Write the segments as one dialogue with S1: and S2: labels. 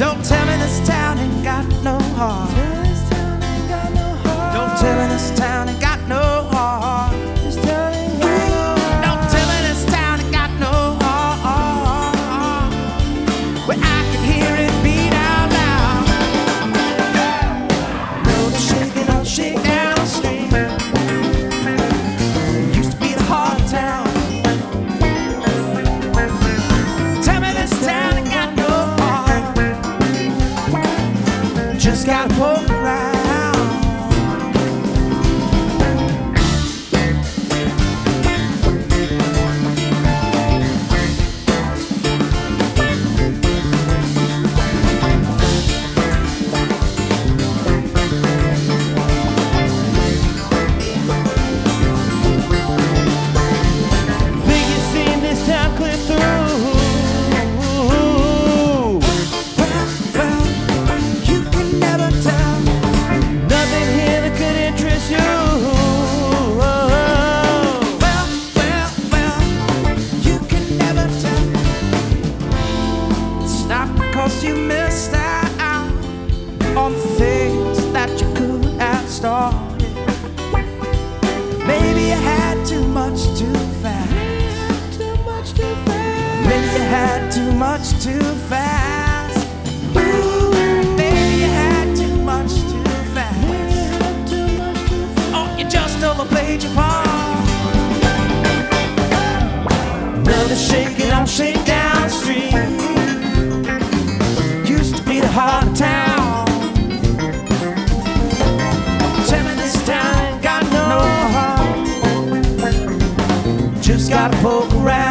S1: Don't tell me this town ain't got no heart. just gotta poke around. You just overplayed your part. Another shaking on the Street. Used to be the heart of town. Tell me this town ain't got no heart. Just gotta poke around.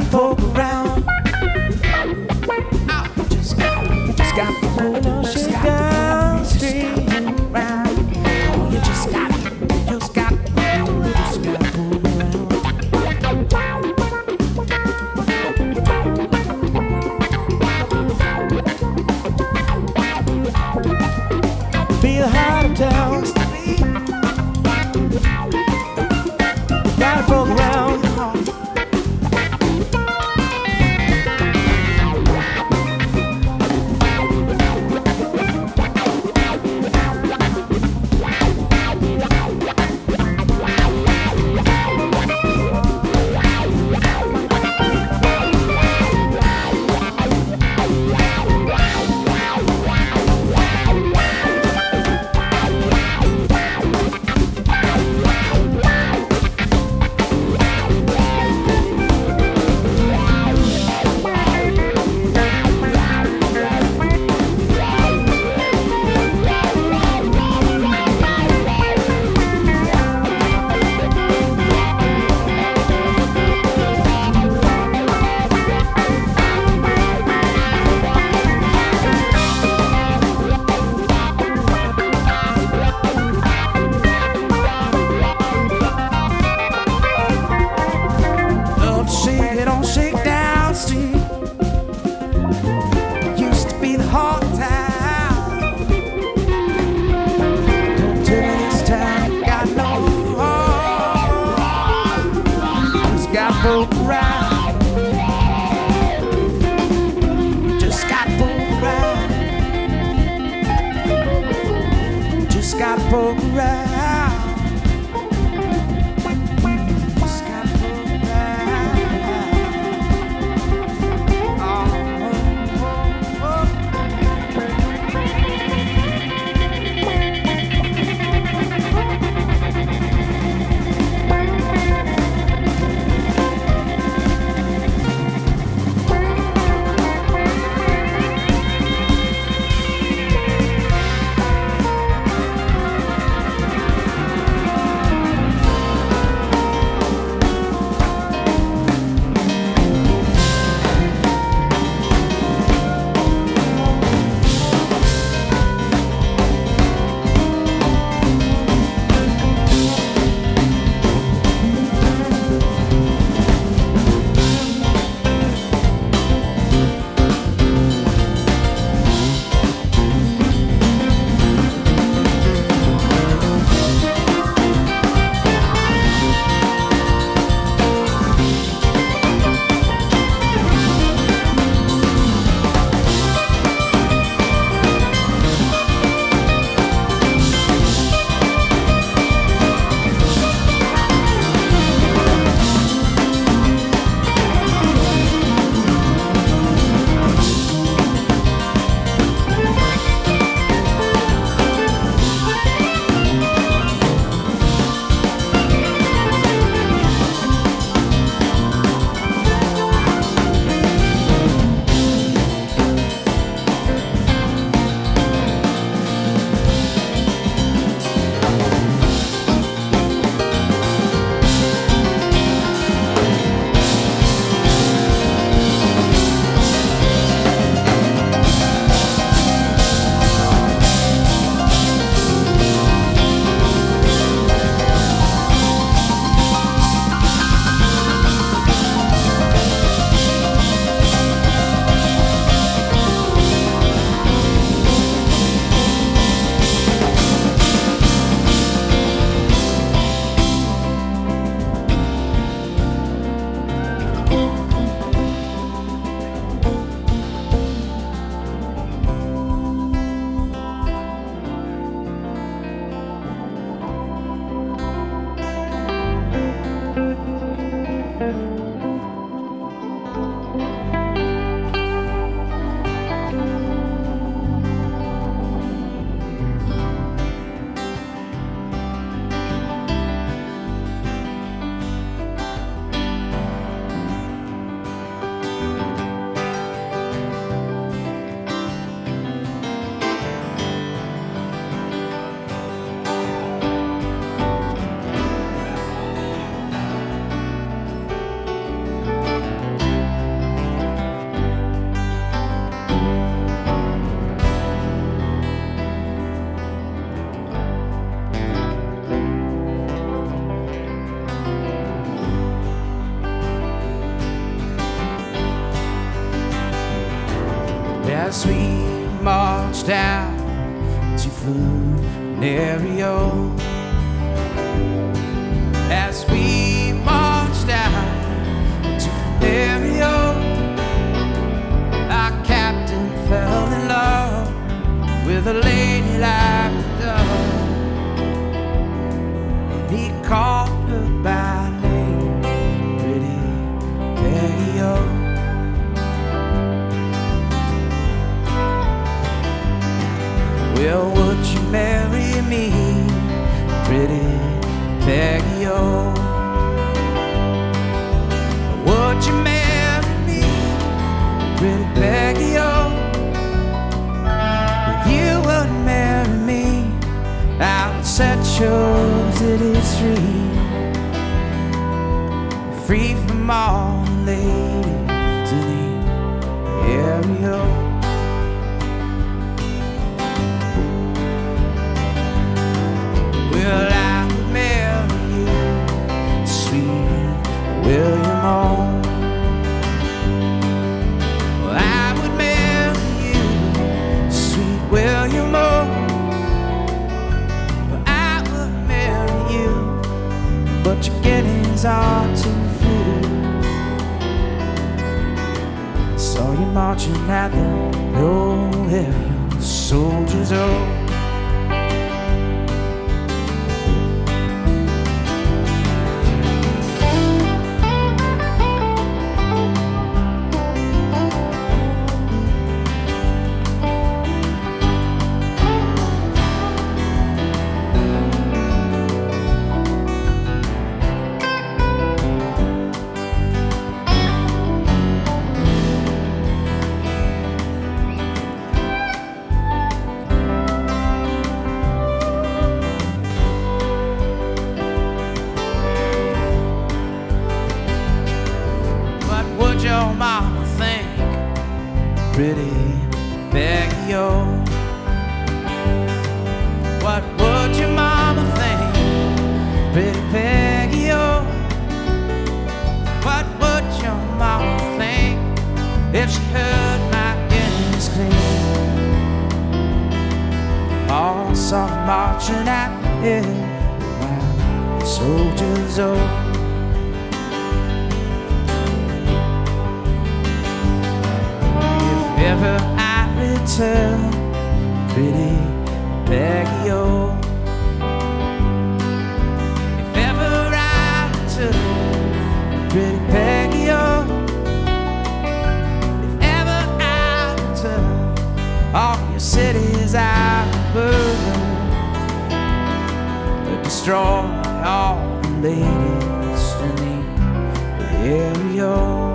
S1: gotta poke around. Broke as we march down to Fennario. As we march down to Fennario, our captain fell in love with a lady like a dove. And he called Well, would you marry me, pretty Peggy O? Would you marry me, pretty Peggy O? If you would marry me, I would set your cities free, free from all the ladies in the area. Pretty Peggy, oh. What would your mama think? Pretty Peggy, oh. What would your mama think if she heard my innings clean? All saw marching at hill while soldiers, oh. Pretty Peggy O. If ever I return, pretty Peggy O, If ever I return, all your cities I burn, but destroy all the ladies in the area.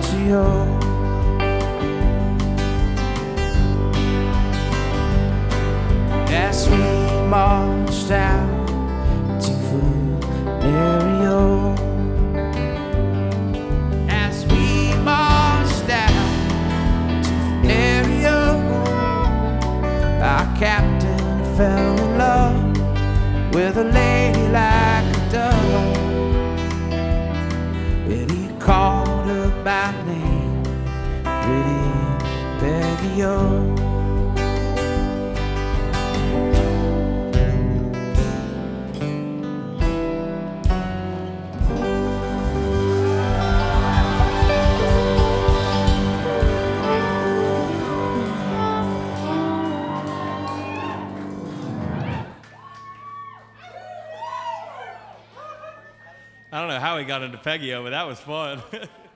S1: Country, oh.
S2: Into Peggy, but that was fun.